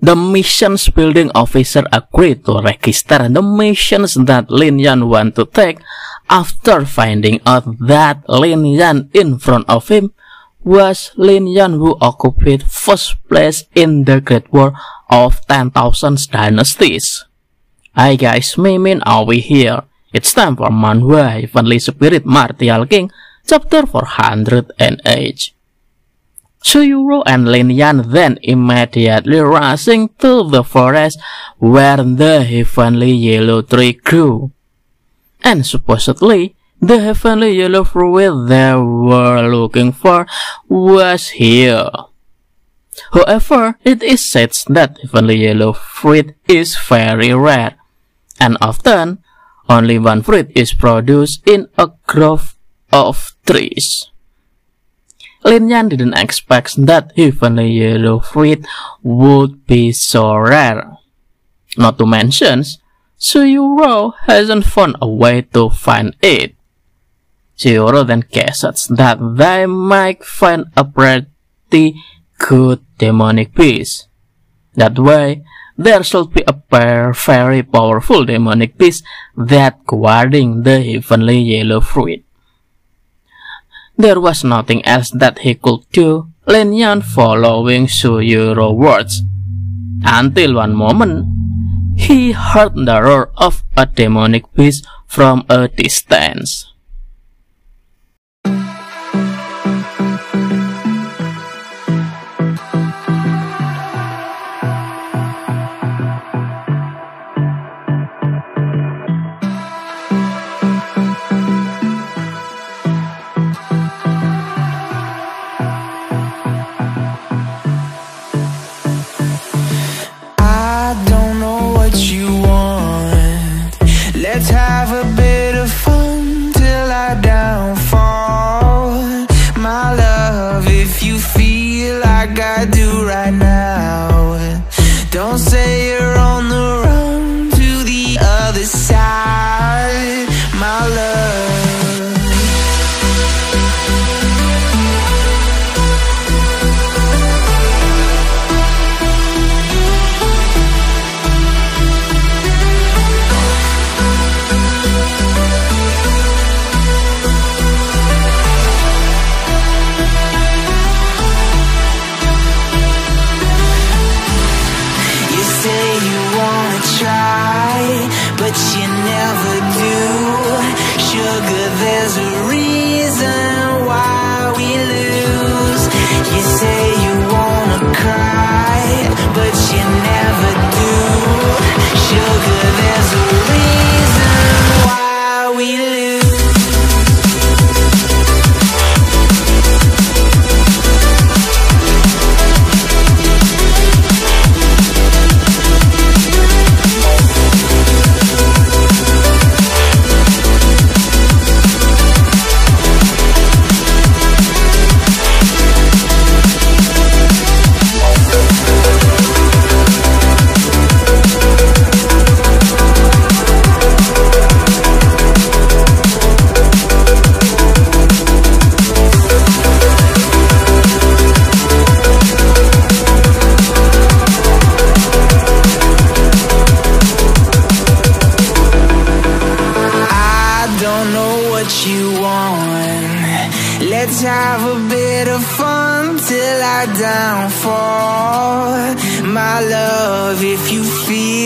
the missions building officer agreed to register the missions that Lin Yan want to take after finding out that Lin Yan in front of him was Lin Yan who occupied first place in the Great War of 10,000 dynasties. Hi guys, Mimin are we here? It's time for Manhwa Heavenly Spirit Martial King, chapter 408. Suyuro and Lin Yan then immediately rushing to the forest where the heavenly yellow tree grew. And supposedly, the heavenly yellow fruit they were looking for was here. However, it is said that heavenly yellow fruit is very rare, and often only one fruit is produced in a grove of trees. Lin Yan didn't expect that even heavenly yellow fruit would be so rare. Not to mention, Suyuro hasn't found a way to find it. Suyuro then guesses that they might find a pretty good demonic beast. That way, there should be a pair very powerful demonic beast that guarding the heavenly yellow fruit. There was nothing else that he could do, Lin Yan following Suyuro words. Until one moment, he heard the roar of a demonic beast from a distance. you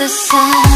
the sun.